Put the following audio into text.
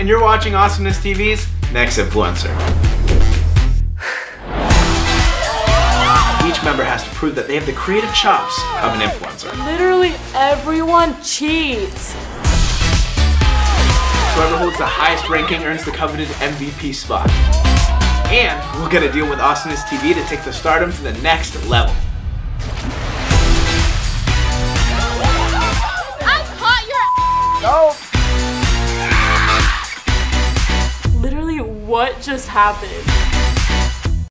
and you're watching Awesomeness TV's Next Influencer. Each member has to prove that they have the creative chops of an influencer. Literally everyone cheats. Whoever holds the highest ranking earns the coveted MVP spot. And we'll get a deal with Awesomeness TV to take the stardom to the next level. What just happened?